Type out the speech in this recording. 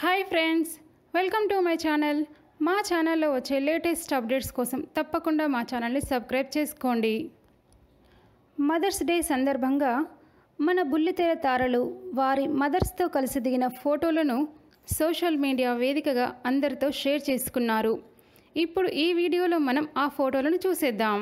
Hi friends welcome to my channel. మా ఛానల్లో వచ్చే లేటెస్ట్ అప్డేట్స్ కోసం తప్పకుండా మా ఛానల్ని సబ్స్క్రైబ్ చేసుకోండి. మదర్స్ డే సందర్భంగా మన బుల్లితెర తారలు వారి మదర్స్తో కలిసి దిగిన ఫోటోలను సోషల్ మీడియా వేదికగా అందరితో షేర్ చేసుకున్నారు. ఇప్పుడు ఈ వీడియోలో మనం ఆ ఫోటోలను చూసేద్దాం.